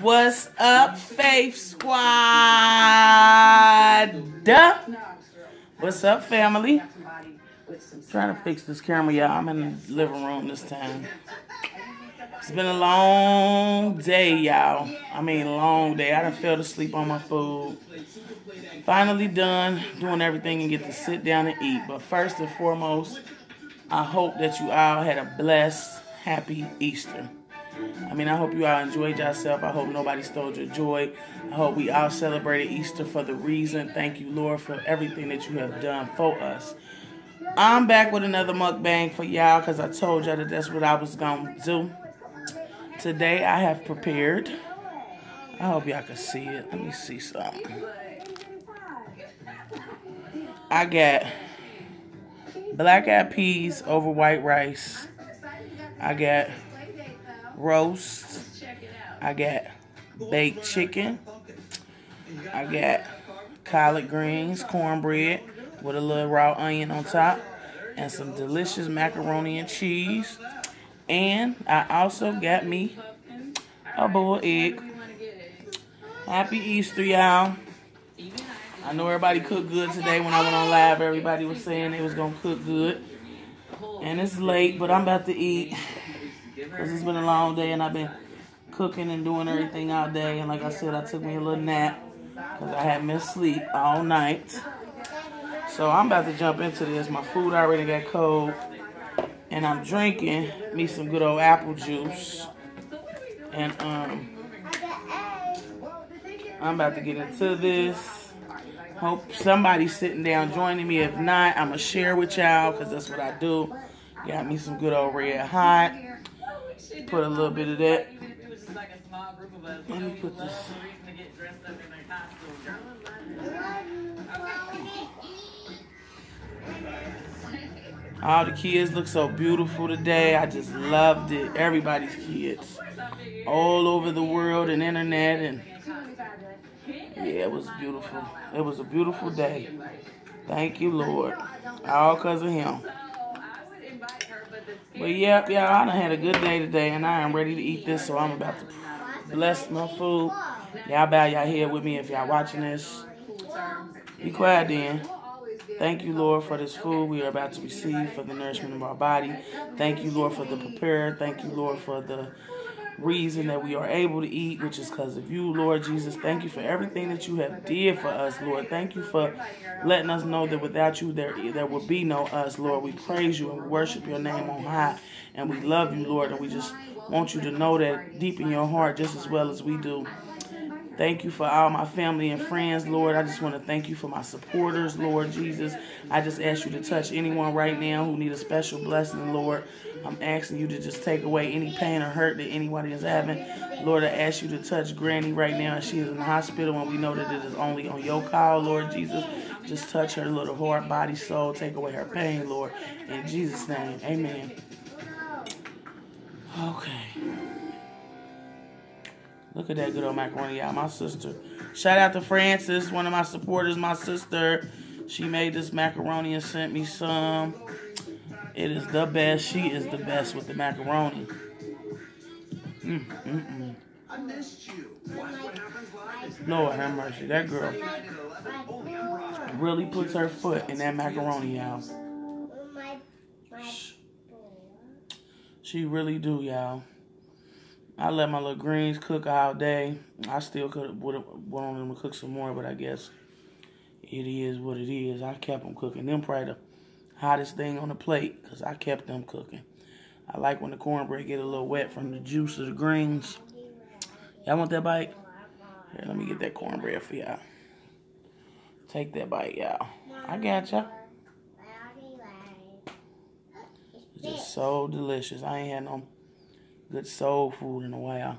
What's up, Faith Squad? What's up, family? Trying to fix this camera, y'all. I'm in the living room this time. It's been a long day, y'all. I mean, long day. I done fell asleep on my food. Finally done doing everything and get to sit down and eat. But first and foremost, I hope that you all had a blessed, happy Easter. I mean, I hope you all enjoyed yourself. I hope nobody stole your joy. I hope we all celebrated Easter for the reason. Thank you, Lord, for everything that you have done for us. I'm back with another mukbang for y'all because I told y'all that that's what I was going to do. Today I have prepared. I hope y'all can see it. Let me see something. I got black eyed peas over white rice. I got roast. I got baked chicken. I got collard greens, cornbread with a little raw onion on top, and some delicious macaroni and cheese. And I also got me a boiled egg. Happy Easter, y'all. I know everybody cooked good today. When I went on live, everybody was saying they was going to cook good. And it's late, but I'm about to eat. Because it's been a long day and I've been cooking and doing everything all day. And like I said, I took me a little nap because I had missed sleep all night. So I'm about to jump into this. My food already got cold. And I'm drinking me some good old apple juice. And um, I'm about to get into this. Hope somebody's sitting down joining me. If not, I'm going to share with y'all because that's what I do. Got me some good old red hot. Put a little bit of that. Let me put this. All the kids look so beautiful today. I just loved it. Everybody's kids. All over the world and internet and yeah, it was beautiful. It was a beautiful day. Thank you, Lord. All because of him. But yep, y'all, I done had a good day today, and I am ready to eat this, so I'm about to bless my food. Y'all bow y'all head with me if y'all watching this. Be quiet then. Thank you, Lord, for this food we are about to receive for the nourishment of our body. Thank you, Lord, for the prepare. Thank you, Lord, for the reason that we are able to eat, which is because of you, Lord Jesus. Thank you for everything that you have did for us, Lord. Thank you for letting us know that without you, there, there would be no us, Lord. We praise you and we worship your name on high. And we love you, Lord. And we just want you to know that deep in your heart just as well as we do. Thank you for all my family and friends, Lord. I just want to thank you for my supporters, Lord Jesus. I just ask you to touch anyone right now who need a special blessing, Lord. I'm asking you to just take away any pain or hurt that anybody is having. Lord, I ask you to touch Granny right now. She is in the hospital, and we know that it is only on your call, Lord Jesus. Just touch her little heart, body, soul. Take away her pain, Lord. In Jesus' name, amen. Okay. Look at that good old macaroni, y'all. My sister. Shout out to Francis, one of my supporters, my sister. She made this macaroni and sent me some. It is the best. She is the best with the macaroni. Mm, mm, mm. I missed you. Lord have mercy. That girl really puts her foot in that macaroni, y'all. She really do, y'all. I let my little greens cook all day. I still could would want them to cook some more, but I guess it is what it is. I kept them cooking. Them probably the hottest thing on the plate because I kept them cooking. I like when the cornbread get a little wet from the juice of the greens. Y'all want that bite? Here, let me get that cornbread for y'all. Take that bite, y'all. I got. It's just so delicious. I ain't had no good soul food in a while.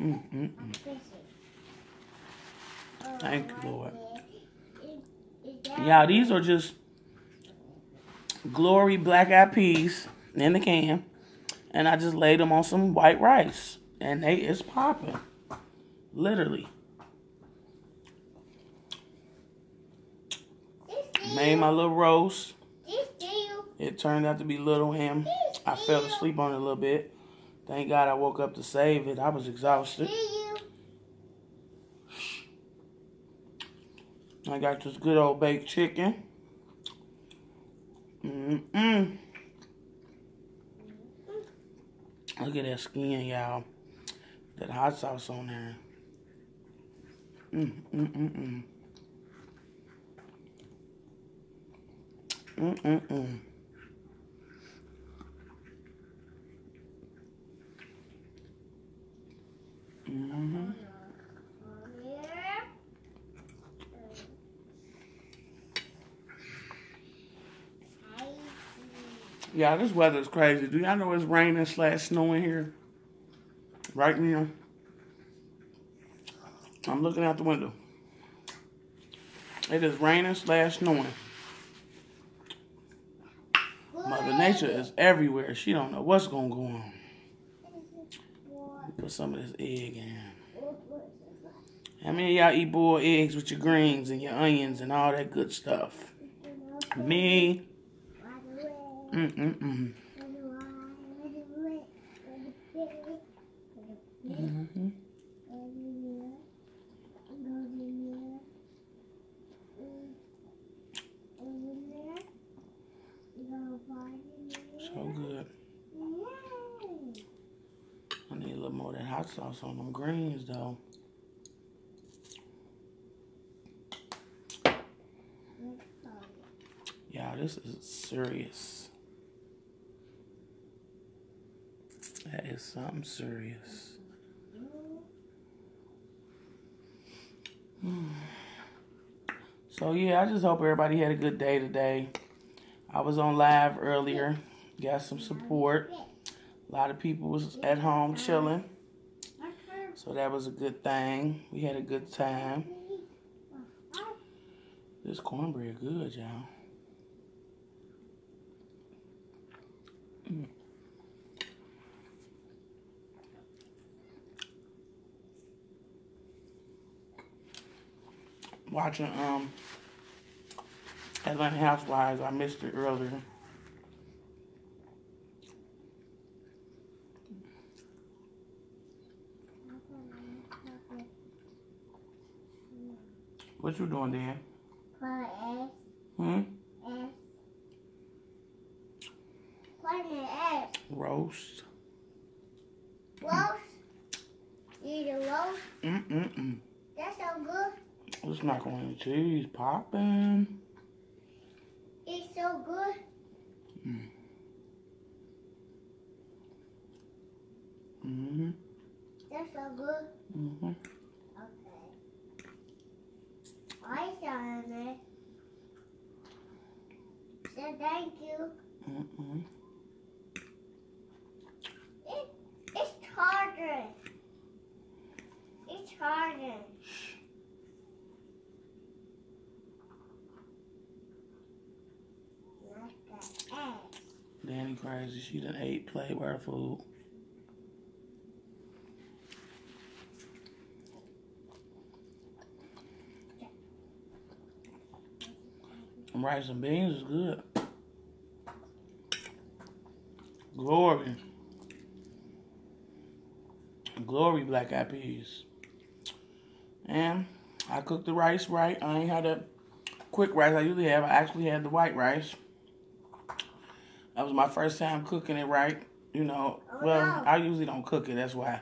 Mm, mm, mm. Thank you, Lord. Y'all, these are just glory black eyed peas in the can. And I just laid them on some white rice. And they is popping. Literally. Made my little roast. It turned out to be little ham. I fell asleep on it a little bit. Thank God I woke up to save it. I was exhausted. I got this good old baked chicken. Mm-mm. Look at that skin, y'all. That hot sauce on there. Mm-mm-mm-mm. Mm-mm-mm. Mm-hmm. Yeah, this weather is crazy. Do y'all know it's raining slash snowing here? Right now. I'm looking out the window. It is raining slash snowing. Mother Nature is everywhere. She don't know what's gonna go on. Put some of this egg in. How many y'all eat boiled eggs with your greens and your onions and all that good stuff? Me. Mm-mm-mm. Mm-hmm. So good. I need a little more of that on them greens, though. Yeah, this is serious. That is something serious. So yeah, I just hope everybody had a good day today. I was on live earlier, got some support. A lot of people was at home chilling. So that was a good thing. We had a good time. This cornbread good, y'all. Mm. Watching um Atlanta Housewives, I missed it earlier. What you doing, Dan? Hmm? Roast. Roast? You eat a roast? Mm-mm-mm. That's so good. It's macaroni and cheese popping. It's so good. Mm. Mm-hmm. That's so good. Mm-hmm. Okay. I it. So thank you. Mm-mm. It, it's harder. It's harder. Like the egg. Danny crazy. She done ate plate where food. Them rice and beans is good. Glory. Glory black eyed peas. And I cooked the rice right. I ain't had a quick rice I usually have. I actually had the white rice. That was my first time cooking it right. You know, Oh, well, no. I usually don't cook it. That's why.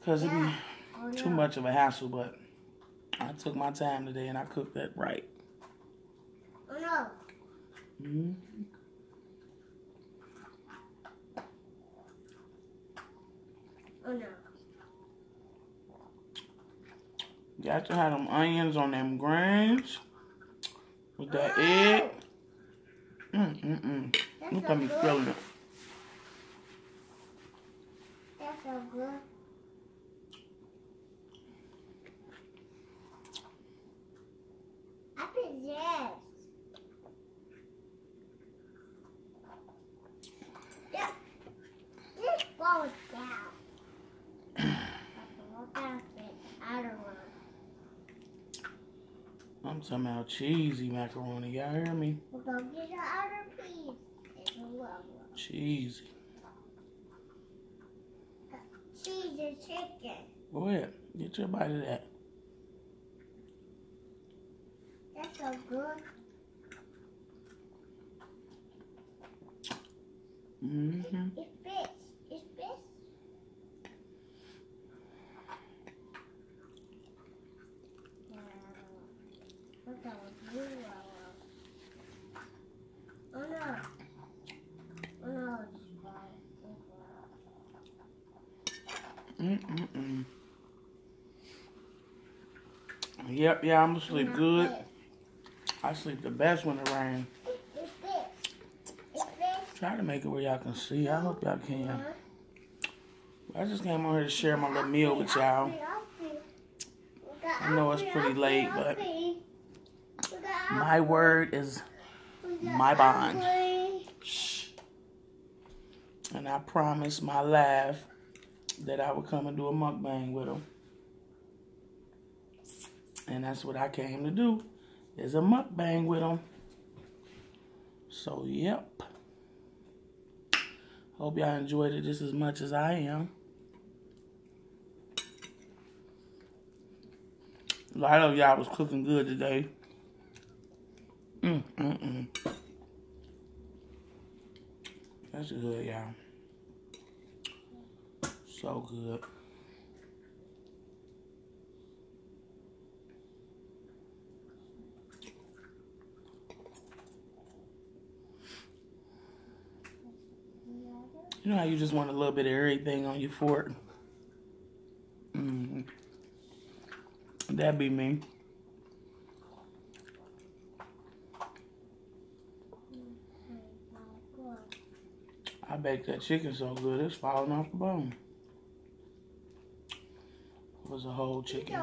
Because it'd be Oh, too no. much of a hassle. But I took my time today and I cooked that right. Oh no. hmm Oh no. Got to have them onions on them greens with that egg. Mm-mm-mm. That's Look at me feeling it. That's so good. I put yes. Yeah. This falls down. I have to look out it. I don't know. I'm talking about cheesy macaroni. Y'all hear me? We'll go get the other piece. Little. Cheesy. chicken. Go ahead. Get your bite of that. That's so good. Mm-hmm. It's fish. It's fish. Look at what you Oh no. Oh no. Mm-mm-mm. Yep, yeah, I'm gonna sleep good. I sleep the best when it rains. It's fish. It's fish. Try to make it where y'all can see. I hope y'all can. I just came on here to share my little meal with y'all. I know it's pretty late, but My word is my bond. shh. And I promise my laugh that I would come and do a mukbang with them. And that's what I came to do, is a mukbang with them. So, yep. Hope y'all enjoyed it just as much as I am. A lot of y'all was cooking good today. Mm, mm, mm. That's good, y'all. So good. You know how you just want a little bit of everything on your fork? Mm. That'd be me. I baked that chicken so good it's falling off the bone. It was a whole chicken.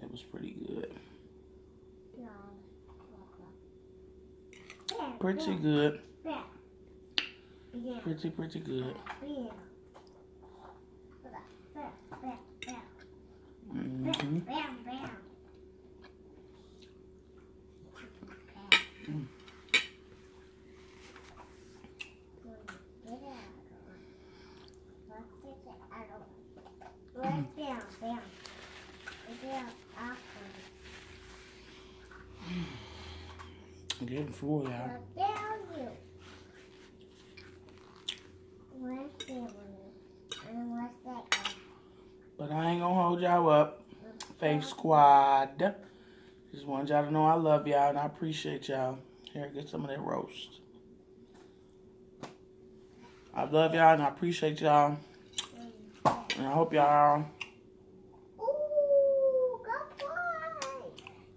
It was pretty good. Pretty good. Pretty, pretty good. hmm I'm getting full, y'all. But I ain't gonna hold y'all up. Faith Squad. Just want y'all to know I love y'all and I appreciate y'all. Here, get some of that roast. I love y'all and I appreciate y'all. And I hope y'all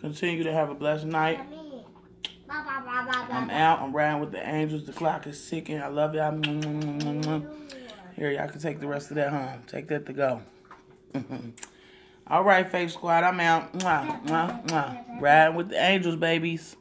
continue to have a blessed night. I'm out. I'm riding with the angels. The clock is ticking. I love y'all. Here, y'all can take the rest of that home. Take that to go. All right, Faith Squad. I'm out. Riding with the angels, babies.